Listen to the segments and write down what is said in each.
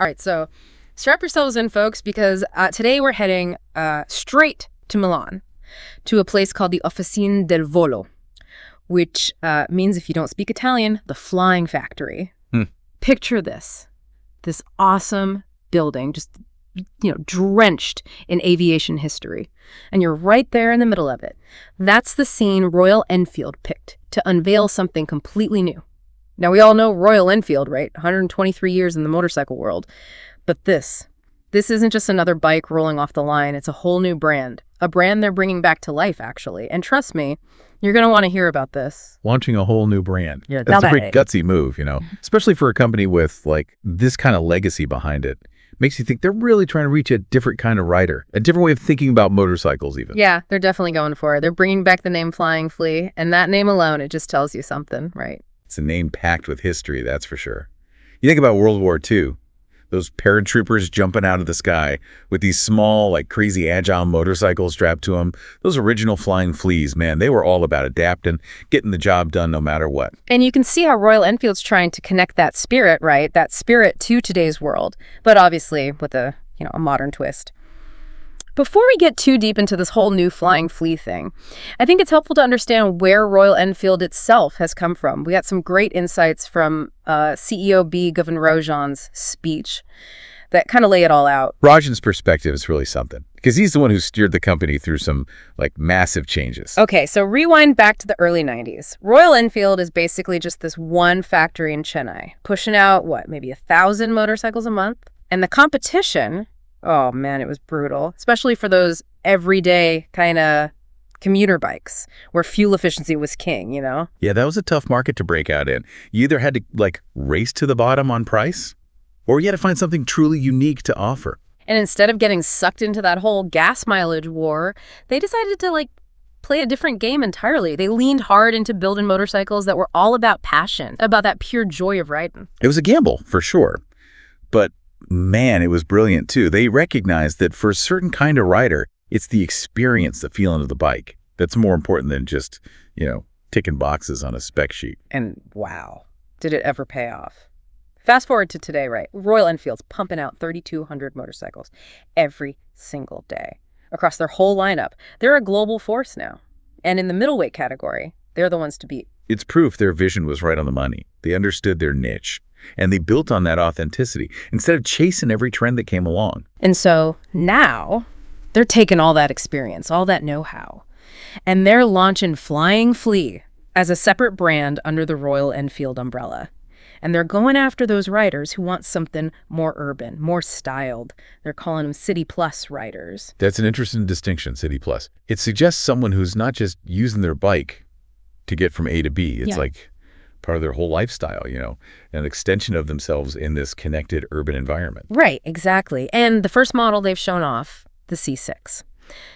All right, so strap yourselves in, folks, because uh, today we're heading uh, straight to Milan, to a place called the Officine del Volo, which uh, means, if you don't speak Italian, the flying factory. Hmm. Picture this, this awesome building, just you know, drenched in aviation history. And you're right there in the middle of it. That's the scene Royal Enfield picked to unveil something completely new. Now, we all know Royal Enfield, right? 123 years in the motorcycle world. But this, this isn't just another bike rolling off the line. It's a whole new brand. A brand they're bringing back to life, actually. And trust me, you're going to want to hear about this. Launching a whole new brand. Yeah, That's a pretty that- gutsy move, you know, especially for a company with like this kind of legacy behind it. Makes you think they're really trying to reach a different kind of rider, a different way of thinking about motorcycles even. Yeah, they're definitely going for it. They're bringing back the name Flying Flea, and that name alone, it just tells you something, right? It's a name packed with history, that's for sure. You think about World War II, those paratroopers jumping out of the sky with these small, like crazy agile motorcycles strapped to them. Those original flying fleas, man, they were all about adapting, getting the job done no matter what. And you can see how Royal Enfield's trying to connect that spirit, right? That spirit to today's world, but obviously with a, you know, a modern twist. Before we get too deep into this whole new flying flea thing, I think it's helpful to understand where Royal Enfield itself has come from. We got some great insights from uh, CEO B. Govindarajan's speech that kind of lay it all out. Rajan's perspective is really something because he's the one who steered the company through some like massive changes. Okay, so rewind back to the early 90s. Royal Enfield is basically just this one factory in Chennai, pushing out, what, maybe a thousand motorcycles a month? And the competition, oh man, it was brutal, especially for those everyday kind of commuter bikes where fuel efficiency was king, you know? Yeah, that was a tough market to break out in. You either had to like race to the bottom on price or you had to find something truly unique to offer. And instead of getting sucked into that whole gas mileage war, they decided to like play a different game entirely. They leaned hard into building motorcycles that were all about passion, about that pure joy of riding. It was a gamble, for sure. But man, it was brilliant too. They recognized that for a certain kind of rider, it's the experience, the feeling of the bike that's more important than just, you know, ticking boxes on a spec sheet. And wow, did it ever pay off. Fast forward to today, right? Royal Enfield's pumping out 3,200 motorcycles every single day across their whole lineup. They're a global force now. And in the middleweight category, they're the ones to beat. It's proof their vision was right on the money. They understood their niche and they built on that authenticity instead of chasing every trend that came along. And so now they're taking all that experience, all that know how, and they're launching Flying Flea as a separate brand under the Royal Enfield umbrella. And they're going after those riders who want something more urban, more styled. They're calling them City Plus riders. That's an interesting distinction, City Plus. It suggests someone who's not just using their bike to get from A to B. It's Yeah. like part of their whole lifestyle, you know, an extension of themselves in this connected urban environment. Right, exactly. And the first model they've shown off, the C6.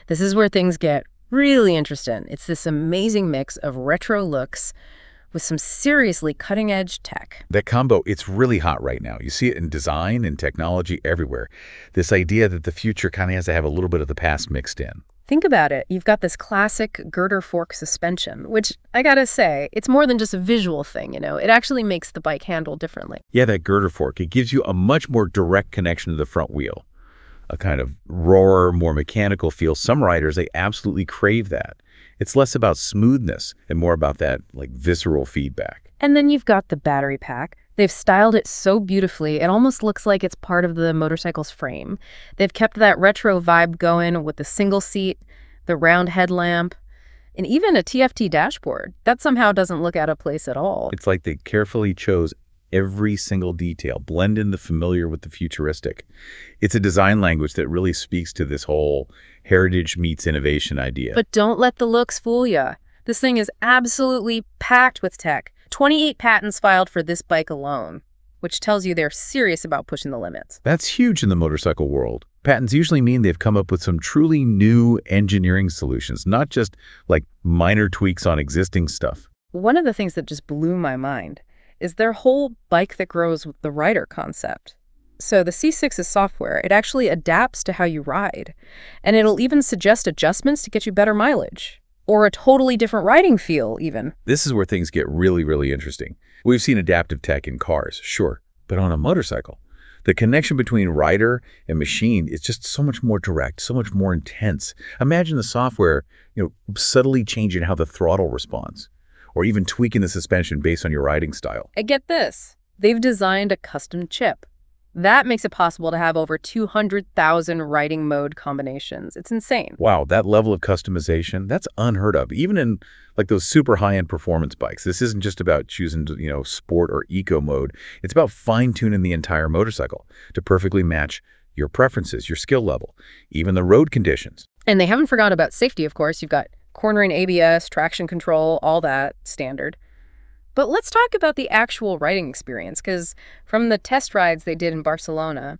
This is where things get really interesting. It's this amazing mix of retro looks with some seriously cutting edge tech. That combo, it's really hot right now. You see it in design and technology everywhere. This idea that the future kind of has to have a little bit of the past mixed in. Think about it. You've got this classic girder fork suspension, which I gotta say, it's more than just a visual thing, you know? It actually makes the bike handle differently. Yeah, that girder fork, it gives you a much more direct connection to the front wheel. A kind of rawer, more mechanical feel. Some riders, they absolutely crave that. It's less about smoothness and more about that like visceral feedback. And then you've got the battery pack. They've styled it so beautifully, it almost looks like it's part of the motorcycle's frame. They've kept that retro vibe going with the single seat, the round headlamp, and even a TFT dashboard. That somehow doesn't look out of place at all. It's like they carefully chose every single detail, blend in the familiar with the futuristic. It's a design language that really speaks to this whole heritage meets innovation idea. But don't let the looks fool you. This thing is absolutely packed with tech. 28 patents filed for this bike alone, which tells you they're serious about pushing the limits. That's huge in the motorcycle world. Patents usually mean they've come up with some truly new engineering solutions, not just like minor tweaks on existing stuff. One of the things that just blew my mind is their whole bike that grows with the rider concept. So the C6 is software. It actually adapts to how you ride, and it'll even suggest adjustments to get you better mileage or a totally different riding feel even. This is where things get really, really interesting. We've seen adaptive tech in cars, sure, but on a motorcycle, The connection between rider and machine is just so much more direct, so much more intense. Imagine the software, you know, subtly changing how the throttle responds, or even tweaking the suspension based on your riding style. And get this, they've designed a custom chip. That makes it possible to have over 200,000 riding mode combinations. It's insane. Wow, that level of customization, that's unheard of. Even in like those super high-end performance bikes. This isn't just about choosing, you know, sport or eco mode. It's about fine-tuning the entire motorcycle to perfectly match your preferences, your skill level, even the road conditions. And they haven't forgotten about safety, of course. You've got cornering ABS, traction control, all that standard. But let's talk about the actual riding experience, because from the test rides they did in Barcelona,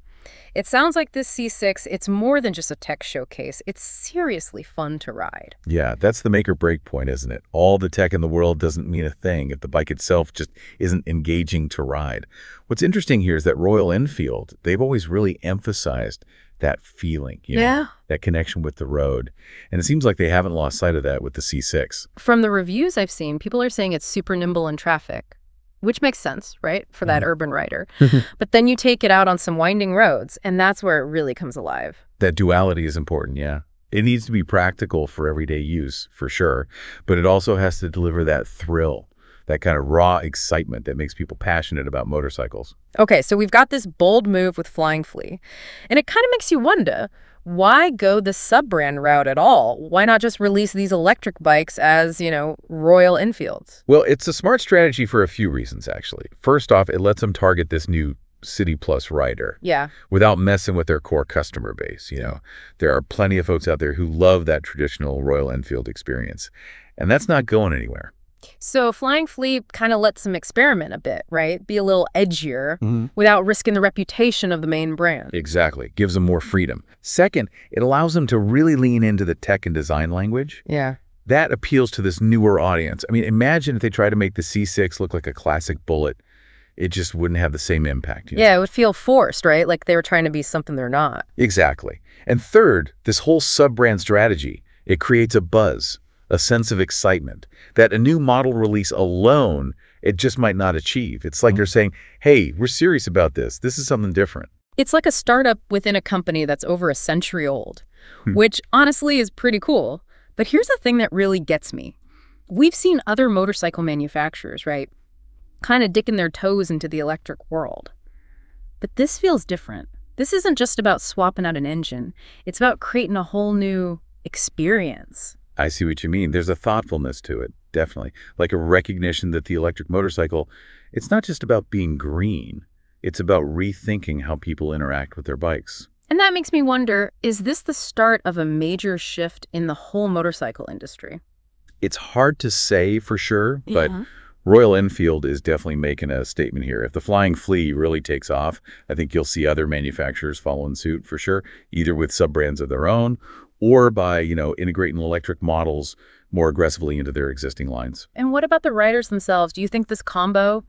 it sounds like this C6, it's more than just a tech showcase. It's seriously fun to ride. Yeah, that's the make or break point, isn't it? All the tech in the world doesn't mean a thing if the bike itself just isn't engaging to ride. What's interesting here is that Royal Enfield, they've always really emphasized that feeling, you know, Yeah. that connection with the road. And it seems like they haven't lost sight of that with the C6. From the reviews I've seen, people are saying it's super nimble in traffic, which makes sense, right, for that mm-hmm. urban rider. but then you take it out on some winding roads, and that's where it really comes alive. That duality is important, yeah. It needs to be practical for everyday use, for sure, but it also has to deliver that thrill, that kind of raw excitement that makes people passionate about motorcycles. Okay, so we've got this bold move with Flying Flea, and it kind of makes you wonder why go the sub brand route at all? Why not just release these electric bikes as, you know, Royal Enfields? Well, it's a smart strategy for a few reasons, actually. First off, it lets them target this new City Plus rider Yeah. without messing with their core customer base. You know, there are plenty of folks out there who love that traditional Royal Enfield experience, and that's not going anywhere. So Flying Flea kind of lets them experiment a bit, right? Be a little edgier mm-hmm. without risking the reputation of the main brand. Exactly. Gives them more freedom. Second, it allows them to really lean into the tech and design language. Yeah. That appeals to this newer audience. I mean, imagine if they try to make the C6 look like a classic Bullet. It just wouldn't have the same impact. you know? Yeah, it would feel forced, right? Like they were trying to be something they're not. Exactly. And third, this whole sub-brand strategy, it creates a buzz, a sense of excitement that a new model release alone, it just might not achieve. It's like mm-hmm. they're saying, hey, we're serious about this. This is something different. It's like a startup within a company that's over a century old, hmm. which honestly is pretty cool. But here's the thing that really gets me. We've seen other motorcycle manufacturers, right, kind of dipping their toes into the electric world. But this feels different. This isn't just about swapping out an engine. It's about creating a whole new experience. I see what you mean. There's a thoughtfulness to it, definitely. Like a recognition that the electric motorcycle, it's not just about being green. It's about rethinking how people interact with their bikes. And that makes me wonder, is this the start of a major shift in the whole motorcycle industry? It's hard to say for sure, but Royal Enfield is definitely making a statement here. If the Flying Flea really takes off, I think you'll see other manufacturers following suit for sure, either with sub-brands of their own or by, you know, integrating electric models more aggressively into their existing lines. And what about the riders themselves? Do you think this combo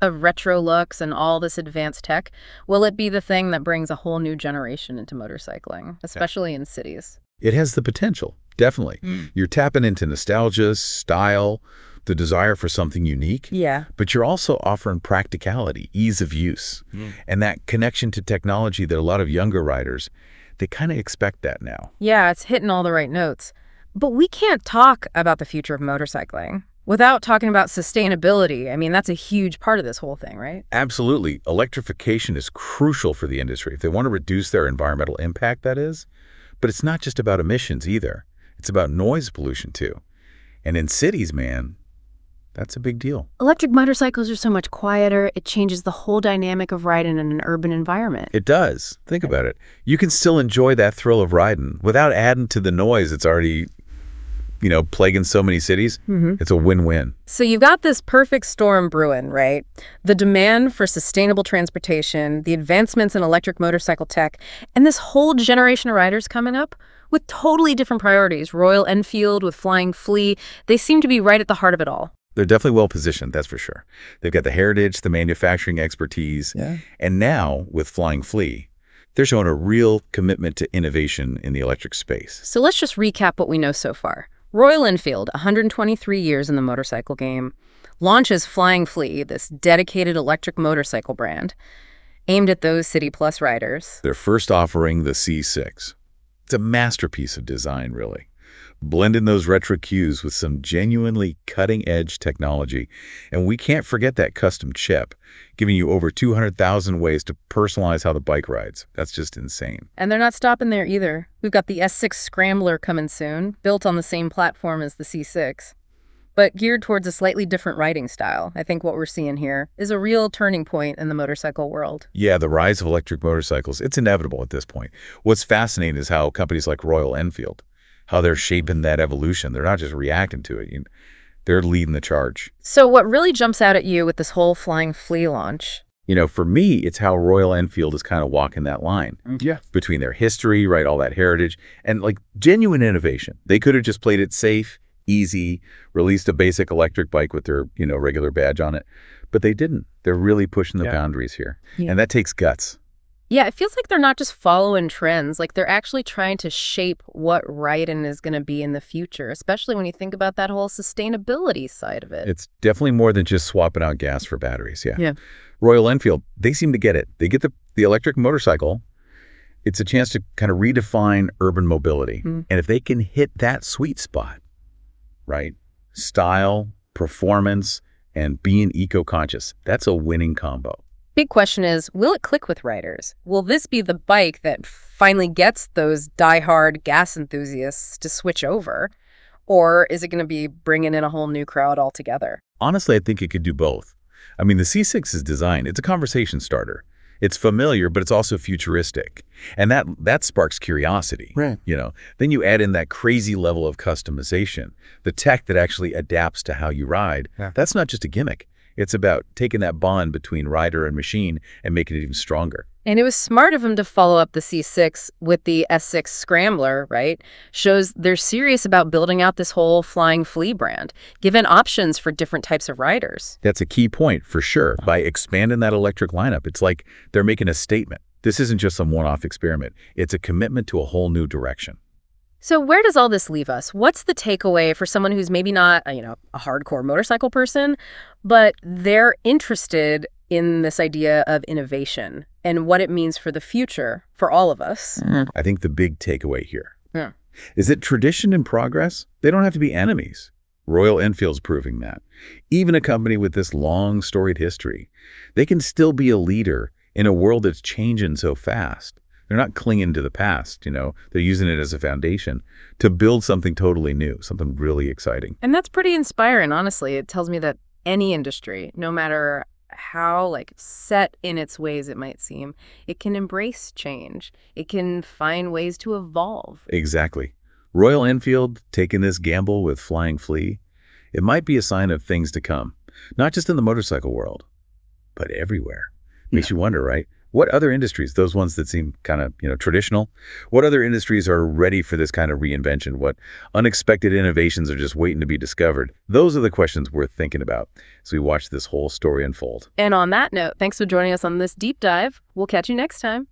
of retro looks and all this advanced tech, will it be the thing that brings a whole new generation into motorcycling, especially in cities? It has the potential, definitely. Hmm. You're tapping into nostalgia, style, the desire for something unique, Yeah. but you're also offering practicality, ease of use, hmm. and that connection to technology that a lot of younger riders, they kind of expect that now. Yeah, it's hitting all the right notes. But we can't talk about the future of motorcycling without talking about sustainability. I mean, that's a huge part of this whole thing, right? Absolutely. Electrification is crucial for the industry if they want to reduce their environmental impact, that is. But it's not just about emissions either. It's about noise pollution too. And in cities, man, that's a big deal. Electric motorcycles are so much quieter, it changes the whole dynamic of riding in an urban environment. It does. Think about it. You can still enjoy that thrill of riding without adding to the noise that's already, you know, plaguing so many cities. Mm-hmm. It's a win-win. So you've got this perfect storm brewing, right? The demand for sustainable transportation, the advancements in electric motorcycle tech, and this whole generation of riders coming up with totally different priorities. Royal Enfield with Flying Flea, they seem to be right at the heart of it all. They're definitely well positioned, that's for sure. They've got the heritage, the manufacturing expertise, Yeah. and now with Flying Flea, they're showing a real commitment to innovation in the electric space. So let's just recap what we know so far. Royal Enfield, 123 years in the motorcycle game, launches Flying Flea, this dedicated electric motorcycle brand. aimed at those City Plus riders. They're first offering the C6. It's a masterpiece of design, really. Blend in those retro cues with some genuinely cutting-edge technology. And we can't forget that custom chip, giving you over 200,000 ways to personalize how the bike rides. That's just insane. And they're not stopping there either. We've got the S6 Scrambler coming soon, built on the same platform as the C6 but geared towards a slightly different riding style. I think what we're seeing here is a real turning point in the motorcycle world. Yeah, the rise of electric motorcycles, it's inevitable at this point. What's fascinating is how companies like Royal Enfield how they're shaping that evolution. They're not just reacting to it. They're leading the charge. So what really jumps out at you with this whole Flying Flea launch? You know, for me, it's how Royal Enfield is kind of walking that line. Mm, yeah. Between their history, right, all that heritage, and like genuine innovation. They could have just played it safe, easy, released a basic electric bike with their, you know, regular badge on it. But they didn't. They're really pushing the yeah. boundaries here. Yeah. And that takes guts. Yeah, it feels like they're not just following trends. Like they're actually trying to shape what riding is going to be in the future, especially when you think about that whole sustainability side of it. It's definitely more than just swapping out gas for batteries. Yeah. Yeah. Royal Enfield, they seem to get it. They get the, the electric motorcycle. It's a chance to kind of redefine urban mobility. Mm. And if they can hit that sweet spot, right? Style, performance, and being eco-conscious, that's a winning combo. Big question is, will it click with riders? Will this be the bike that finally gets those die-hard gas enthusiasts to switch over? Or is it going to be bringing in a whole new crowd altogether? Honestly, I think it could do both. I mean, the C6 is designed, it's a conversation starter. It's familiar, but it's also futuristic. And that that sparks curiosity. Right. You know, then you add in that crazy level of customization, the tech that actually adapts to how you ride. Yeah. That's not just a gimmick. It's about taking that bond between rider and machine and making it even stronger. And it was smart of him to follow up the C6 with the S6 Scrambler, right? Shows they're serious about building out this whole Flying Flea brand, given options for different types of riders. That's a key point, for sure. By expanding that electric lineup, it's like they're making a statement. This isn't just some one-off experiment. It's a commitment to a whole new direction. So where does all this leave us? What's the takeaway for someone who's maybe not, you know, a hardcore motorcycle person, but they're interested in this idea of innovation and what it means for the future for all of us? Mm. I think the big takeaway here yeah. is that tradition and progress, they don't have to be enemies. Royal Enfield's proving that. Even a company with this long storied history, they can still be a leader in a world that's changing so fast. They're not clinging to the past, you know. They're using it as a foundation to build something totally new, something really exciting. And that's pretty inspiring, honestly. It tells me that any industry, no matter how like set in its ways it might seem, it can embrace change. It can find ways to evolve. Exactly. Royal Enfield taking this gamble with Flying Flea, it might be a sign of things to come, not just in the motorcycle world, but everywhere. Makes yeah. you wonder, right? What other industries, those ones that seem kind of, you know, traditional, what other industries are ready for this kind of reinvention? What unexpected innovations are just waiting to be discovered? Those are the questions worth thinking about as we watch this whole story unfold. And on that note, thanks for joining us on this deep dive. We'll catch you next time.